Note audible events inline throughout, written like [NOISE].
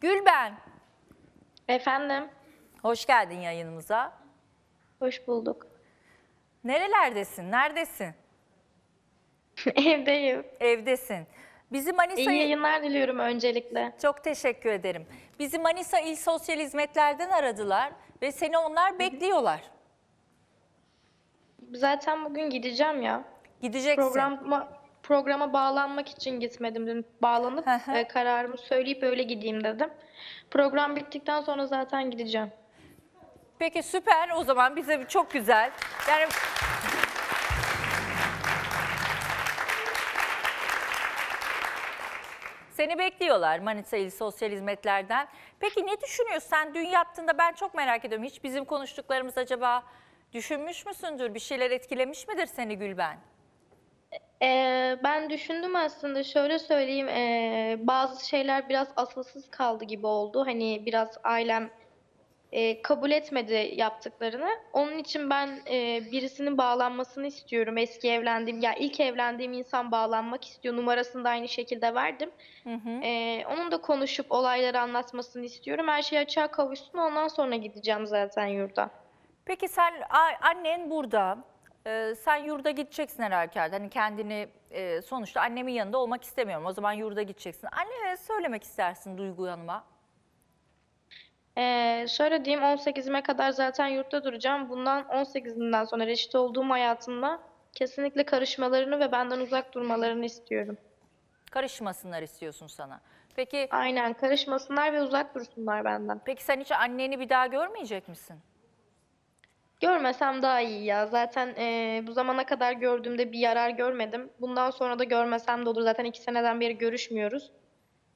Gülben, Efendim, hoş geldin yayınımıza. hoş bulduk. Nerelerdesin, neredesin? [LAUGHS] Evdeyim. Evdesin. Bizi İyi Manisa'yı... yayınlar diliyorum öncelikle. Çok teşekkür ederim. Bizi Manisa İl Sosyal Hizmetler'den aradılar ve seni onlar bekliyorlar. Zaten bugün gideceğim ya. Gideceksin. Programa programa bağlanmak için gitmedim dün. Bağlanıp e, kararımı söyleyip öyle gideyim dedim. Program bittikten sonra zaten gideceğim. Peki süper o zaman bize çok güzel. Yani Seni bekliyorlar Manisa İl Sosyal Hizmetler'den. Peki ne düşünüyorsun? Sen dün yattığında ben çok merak ediyorum. Hiç bizim konuştuklarımız acaba düşünmüş müsündür? Bir şeyler etkilemiş midir seni Gülben? Ee, ben düşündüm aslında şöyle söyleyeyim ee, bazı şeyler biraz asılsız kaldı gibi oldu. Hani biraz ailem ee, kabul etmedi yaptıklarını. Onun için ben ee, birisinin bağlanmasını istiyorum. Eski evlendiğim ya ilk evlendiğim insan bağlanmak istiyor. Numarasını da aynı şekilde verdim. Ee, onun da konuşup olayları anlatmasını istiyorum. Her şey açığa kavuşsun ondan sonra gideceğim zaten yurda. Peki sen a- annen burada. Ee, sen yurda gideceksin herhalde. Hani kendini e, sonuçta annemin yanında olmak istemiyorum. O zaman yurda gideceksin. Annene söylemek istersin Duygu Hanım'a. Ee, şöyle diyeyim 18'ime kadar zaten yurtta duracağım. Bundan 18'inden sonra reşit olduğum hayatımda kesinlikle karışmalarını ve benden uzak durmalarını istiyorum. Karışmasınlar istiyorsun sana. Peki Aynen karışmasınlar ve uzak dursunlar benden. peki sen hiç anneni bir daha görmeyecek misin? Görmesem daha iyi ya. Zaten eee, bu zamana kadar gördüğümde bir yarar görmedim. Bundan sonra da görmesem de olur. Zaten iki seneden beri görüşmüyoruz.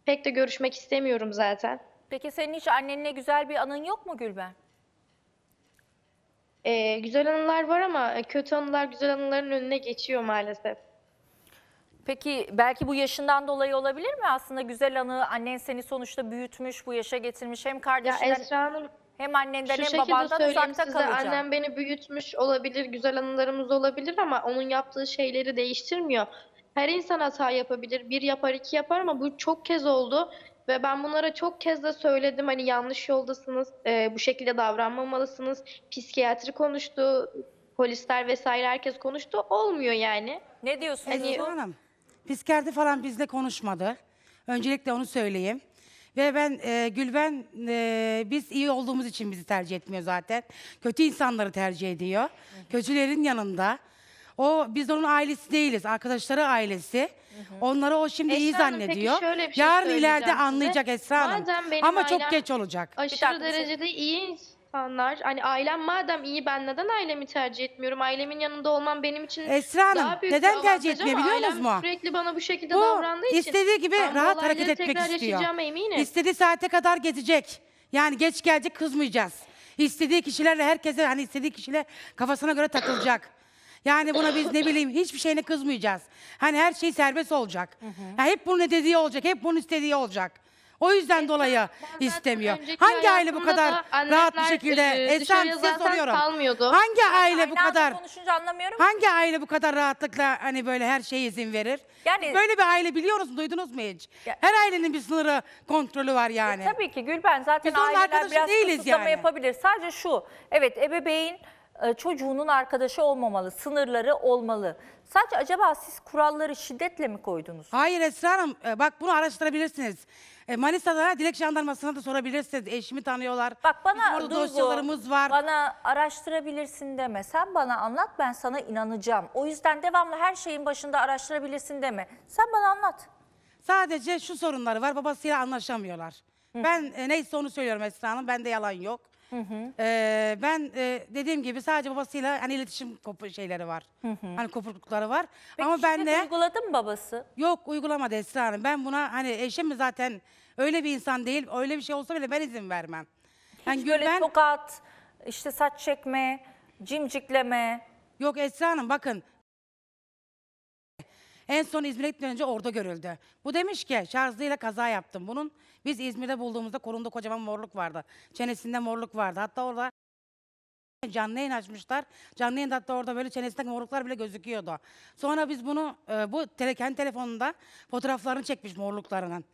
Pek de görüşmek istemiyorum zaten. Peki senin hiç annenle güzel bir anın yok mu Gülben? Eee, güzel anılar var ama e, kötü anılar güzel anıların önüne geçiyor maalesef. Peki belki bu yaşından dolayı olabilir mi? Aslında güzel anı annen seni sonuçta büyütmüş, bu yaşa getirmiş. Hem Ya kardeşinden Esra Hanım hem annenden şu hem şekilde babandan söyleyeyim uzakta size. kalacaksın. Annem beni büyütmüş olabilir, güzel anılarımız olabilir ama onun yaptığı şeyleri değiştirmiyor. Her insan hata yapabilir. Bir yapar, iki yapar ama bu çok kez oldu. Ve ben bunlara çok kez de söyledim. Hani yanlış yoldasınız, e, bu şekilde davranmamalısınız. Psikiyatri konuştu, polisler vesaire herkes konuştu. Olmuyor yani. Ne diyorsun? Hani- Hanım, psikiyatri falan bizle konuşmadı. Öncelikle onu söyleyeyim. Ve ben e, Gülben e, biz iyi olduğumuz için bizi tercih etmiyor zaten. Kötü insanları tercih ediyor. Kötülerin yanında. O biz onun ailesi değiliz. Arkadaşları ailesi. Onları o şimdi iyi Esra Hanım, peki zannediyor. şöyle bir şey Yarın söyleyeceğim ileride size. anlayacak Esra Hanım. Madem benim Ama çok ailem- geç olacak. Aşırı dakika, bir şey- derecede iyi insanlar. Hani ailem madem iyi ben neden ailemi tercih etmiyorum? Ailemin yanında olmam benim için Esra Hanım, daha büyük neden bir tercih avantaj ama biliyor ailem musunuz mu? sürekli bana bu şekilde Bu davrandığı için istediği gibi ben bu rahat olayları hareket etmek tekrar istiyor. yaşayacağıma eminim. İstediği saate kadar gezecek. Yani geç gelecek kızmayacağız. İstediği kişilerle herkese hani istediği kişiyle kafasına göre takılacak. Yani buna biz ne bileyim hiçbir şeyine kızmayacağız. Hani her şey serbest olacak. Yani hep bunun dediği olacak, hep bunun istediği olacak. O yüzden dolayı zaten istemiyor. önceki Hangi aile bu hayatımda kadar da rahat bir annemler, şekilde e, Hanım dışarıya size zaten soruyorum. salmıyordu. Hangi aile bu Aynı anda kadar konuşunca anlamıyorum. Hangi aile bu kadar rahatlıkla hani böyle her şeye izin verir? Yani- böyle bir aile biliyoruz mu? Duydunuz mu hiç? Ya- Her ailenin bir sınırı, kontrolü var yani. Tabii ki Gülben zaten Biz onun aileler arkadaşı biraz değiliz kısıtlama yani. yapabilir. Sadece şu, evet ebeveyn e, çocuğunun arkadaşı olmamalı, sınırları olmalı. Sadece acaba siz kuralları şiddetle mi koydunuz? Hayır Esra Hanım, e, bak bunu araştırabilirsiniz. E, Manisa'da Dilek Jandarması'na da sorabilirsiniz. Eşimi tanıyorlar. Bak bana Bizim orada Duygu, dosyalarımız var. bana araştırabilirsin deme. Sen bana anlat ben sana inanacağım. O yüzden devamlı her şeyin başında araştırabilirsin deme. Sen bana anlat. Sadece şu sorunları var, babasıyla anlaşamıyorlar. Ben e, neyse onu söylüyorum Esra Hanım, bende yalan yok. E, ben e, dediğim gibi sadece babasıyla hani iletişim kopu şeyleri var. Hani kopuklukları var. Peki Ama ben de... uyguladı mı babası? Yok uygulamadı Esra Hanım. Ben buna hani eşim zaten öyle bir insan değil. Öyle bir şey olsa bile ben izin vermem. Yani Hiç böyle tokat, işte saç çekme, cimcikleme. Yok Esra Hanım bakın. En son İzmir'e gitmeden önce orada görüldü. Bu demiş ki şarjıyla kaza yaptım. Bunun biz İzmir'de bulduğumuzda kolunda kocaman morluk vardı. Çenesinde morluk vardı. Hatta orada Canlı yayın açmışlar. Canlı yayında hatta orada böyle çenesinden morluklar bile gözüküyordu. Sonra biz bunu e, bu tele, kendi telefonunda fotoğraflarını çekmiş morluklarının.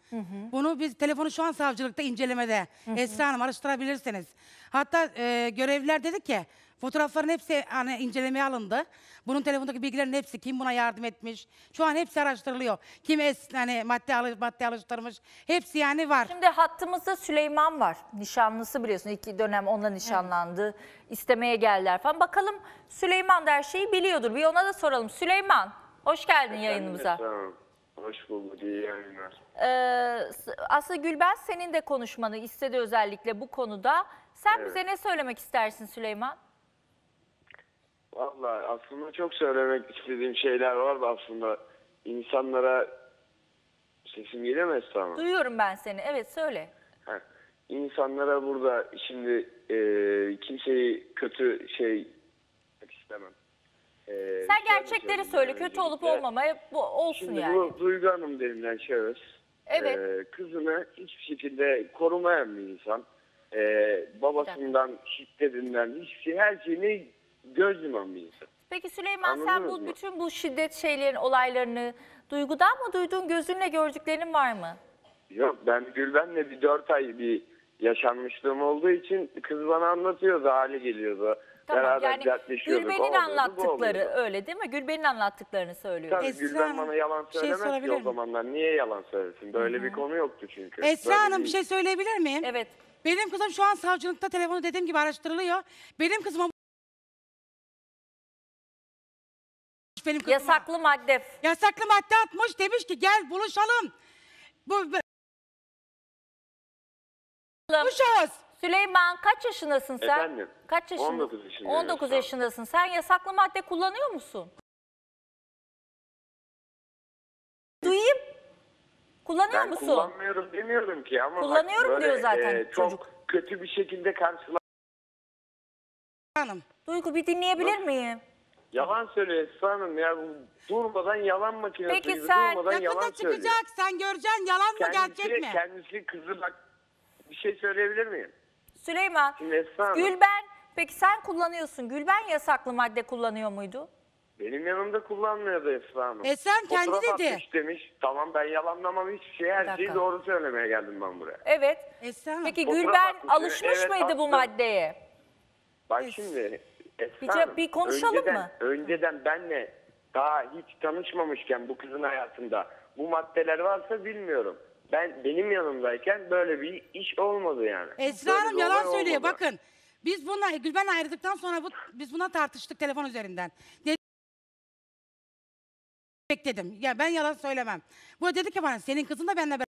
Bunu biz telefonu şu an savcılıkta incelemede. Esra Hanım araştırabilirsiniz. Hatta e, görevliler dedi ki fotoğrafların hepsi hani incelemeye alındı. Bunun telefondaki bilgilerin hepsi kim buna yardım etmiş. Şu an hepsi araştırılıyor. Kim es, hani madde, alı, madde alıştırmış. Hepsi yani var. Şimdi hattımızda Süleyman var. Nişanlısı biliyorsun. İki dönem onunla nişanlandı. İstemeye geldiler falan. Bakalım Süleyman da her şeyi biliyordur. Bir ona da soralım. Süleyman hoş geldin yayınımıza. Tamam. Hoş bulduk. İyi yayınlar. Ee, s- aslında Gülben senin de konuşmanı istedi özellikle bu konuda. Sen Evet. bize ne söylemek istersin Süleyman? Vallahi aslında çok söylemek istediğim şeyler var da aslında insanlara sesim Esra Hanım? Duyuyorum ben seni. Evet söyle. Heh. İnsanlara burada şimdi e, kimseyi kötü şey istemem. E, Sen şöyle gerçekleri söyle. Kötü olup olmamaya bu olsun Şimdi yani. bu Duygu Hanım denilen şahıs Evet. e, kızını hiçbir şekilde korumayan bir insan. E, babasından, şiddetinden, hiçbir şey, her şeyini göz yuman bir insan. Peki Süleyman sen bu Anladınız mı? bütün bu şiddet şeylerin olaylarını duygudan mı duydun gözünle gördüklerin var mı? Yok ben Gülben'le bir dört ay bir yaşanmışlığım olduğu için kız bana anlatıyordu, hali geliyordu. Tamam Beraber yani dertleşiyorduk. o Gülben'in oluyordu, bu anlattıkları oluyordu. öyle değil mi? Gülben'in anlattıklarını söylüyor. Tabii Esra Gülben Hanım, bana yalan şey söylemez ki sorabilir o miyim? zamanlar. Niye yalan söylesin? Böyle bir konu yoktu çünkü. Esra Böyle Hanım bir şey söyleyebilir miyim? Evet. Benim kızım şu an savcılıkta telefonu dediğim gibi araştırılıyor. Benim kızıma benim kızıma Yasaklı madde. yasaklı madde atmış demiş ki gel buluşalım. Bu, bu bu şahıs. Süleyman kaç yaşındasın sen? Efendim? Kaç yaşındasın? 19 yaşındayım 19 Esra. yaşındasın. Sen yasaklı madde kullanıyor musun? Duyayım. Kullanıyor Ben musun? kullanmıyorum demiyorum ki ama bak Kullanıyorum böyle, diyor zaten e, çok çocuk. kötü bir şekilde karşıla Hanım. Duygu bir dinleyebilir miyim? Yalan söylüyor Esra Hanım ya bu durmadan yalan makinesi Peki gibi sen durmadan yalan Yakında söylüyor. çıkacak. Sen göreceksin yalan mı gerçek Kendisi, mi? kendisi kızı bak bir şey söyleyebilir miyim? Süleyman. Şimdi Esra Hanım. Gülben. Peki sen kullanıyorsun. Gülben yasaklı madde kullanıyor muydu? Benim yanımda kullanmıyordu Esra Hanım. Esra Hanım kendi Fotoğraf dedi. atmış demiş. Tamam ben yalanlamam hiçbir şey. Bir Her dakika. şeyi doğru söylemeye geldim ben buraya. Evet. Esra Hanım. Peki Fotoğraf Gülben atmış. alışmış Evet, mıydı bu attım. maddeye? Bak şimdi Esra Bir- Hanım, bir konuşalım önceden, mı? Önceden benle daha hiç tanışmamışken bu kızın hayatında bu maddeler varsa bilmiyorum. Ben benim yanımdayken böyle bir iş olmadı yani. Esra Böyle Hanım bir yalan olay söylüyor. olmadı. Bakın biz bununla Gülben ayrıldıktan sonra bu, biz buna tartıştık telefon üzerinden. Dedi, bekledim. Ya ben yalan söylemem. Bu dedi ki bana senin kızın da benimle beraber.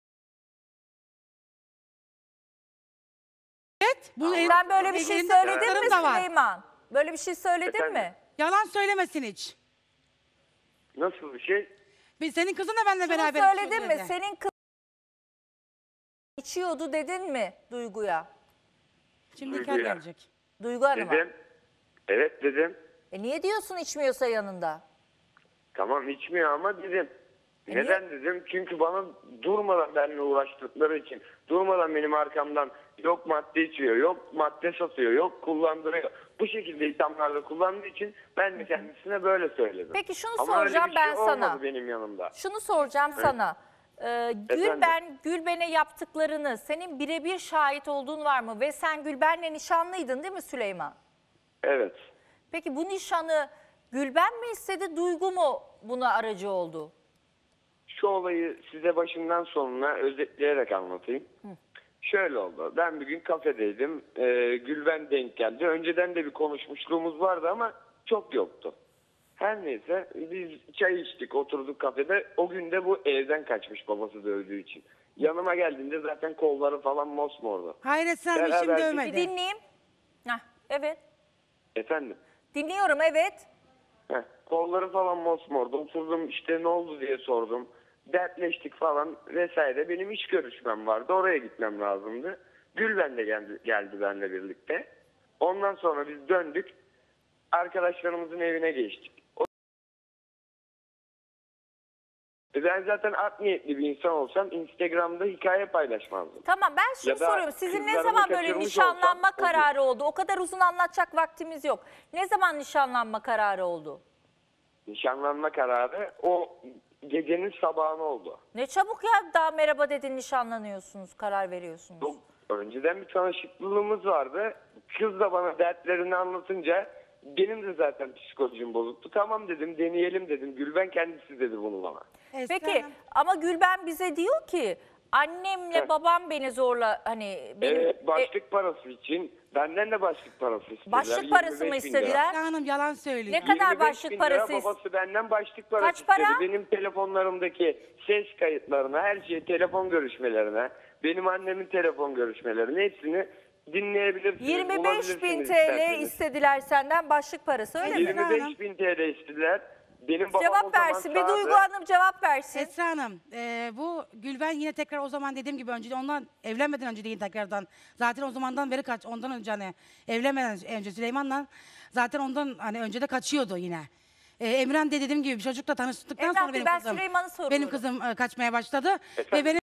Evet. Bu el- Ben böyle bir şey söyledim mi kızlarım da var. Süleyman? Böyle bir şey söyledin Efendim? mi? Yalan söylemesin hiç. Nasıl bir şey? Biz- Senin kızın da benimle Bunu beraber söyledin içiyordu mi? dedi. Senin kız içiyordu dedin mi Duygu'ya? Şimdi Duygu ya. gelecek. Duygu Hanım'a. Dedim. Evet dedim. E niye diyorsun içmiyorsa yanında? Tamam içmiyor ama dedim. E Neden dedim? Çünkü bana durmadan benimle uğraştıkları için, durmadan benim arkamdan yok madde içiyor, yok madde satıyor, yok kullandırıyor. Bu şekilde ithamlarda kullandığı için ben de kendisine böyle söyledim. Peki şunu Ama öyle soracağım bir şey ben sana. olmadı benim yanımda. Şunu soracağım sana. Ee, Gülben, Gülben'e yaptıklarını senin birebir şahit olduğun var mı? Ve sen Gülben'le nişanlıydın değil mi Süleyman? Evet. Peki bu nişanı Gülben mi istedi, Duygu mu buna aracı oldu? Şu olayı size başından sonuna özetleyerek anlatayım. Şöyle oldu. Ben bir gün kafedeydim. Ee, Gülben denk geldi. Önceden de bir konuşmuşluğumuz vardı ama çok yoktu. Her neyse biz çay içtik oturduk kafede. O gün de bu evden kaçmış babası dövdüğü için. Yanıma geldiğinde zaten kolları falan mosmordu. Hayır Esra Hanım Beraber işim bir- Bir dövmedi. dinleyeyim. Heh, evet. Efendim? Dinliyorum evet. Heh, kolları falan mosmordu. Oturdum işte ne oldu diye sordum. Dertleştik falan vesaire. Benim iş görüşmem vardı. Oraya gitmem lazımdı. Gülben de geldi, geldi benimle birlikte. Ondan sonra biz döndük. Arkadaşlarımızın evine geçtik. O- ben zaten art niyetli bir insan olsam Instagram'da hikaye paylaşmazdım. Tamam ben şunu Ya da soruyorum. Sizin ne kızlarımı zaman böyle kaçırmış nişanlanma olsam kararı oldu? O kadar uzun anlatacak vaktimiz yok. Ne zaman nişanlanma kararı oldu? Nişanlanma kararı o gecenin sabahına oldu. Ne çabuk ya daha merhaba dedin nişanlanıyorsunuz, karar veriyorsunuz. Çok önceden bir tanışıklığımız vardı. Kız da bana dertlerini anlatınca benim de zaten psikolojim bozuktu. Tamam dedim deneyelim dedim. Gülben kendisi dedi bunu bana. Esra Peki Hanım, ama Gülben bize diyor ki annemle Heh. babam beni zorla hani benim Evet e, başlık parası için benden de başlık parası istediler. başlık parası 25 mı bin lira. istediler? Esra Hanım yalan söylüyor. Ne kadar 25 başlık bin parası lira, is- babası benden başlık parası Kaç para? istedi. Benim telefonlarımdaki ses kayıtlarına, her şeyi, telefon görüşmelerine, benim annemin telefon görüşmelerine hepsini dinleyebilirsiniz. 25 bin bulabilirsiniz TL isterseniz. istediler senden başlık parası öyle mi? 25 bin TL istediler. Benim babam o Cevap zaman versin. Bir. Duygu Hanım cevap versin. Esra Hanım, e, bu Gülben yine tekrar o zaman dediğim gibi önce ondan evlenmeden önce değil tekrardan. Zaten o zamandan beri kaç ondan önce hani evlenmeden önce Süleyman'la zaten ondan hani önce de kaçıyordu yine. E, Emren de dediğim gibi bir çocukla tanıştıktan Emrah sonra Bey, benim ben kızım Süleyman'ı soruyorum. benim kızım e, kaçmaya başladı ve Efendim? benim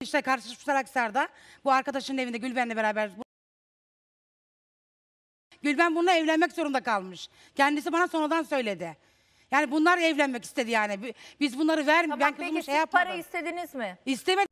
işte karşılaşmışlar Aksar'da. Bu arkadaşının evinde Gülben'le beraber bu- Gülben bununla evlenmek zorunda kalmış. Kendisi bana sonradan söyledi. Yani bunlar evlenmek istedi yani. Bi- Biz bunları vermiyoruz. Tamam, ben kızımı peki şey siz yapmadım. para istediniz mi? İstemedim.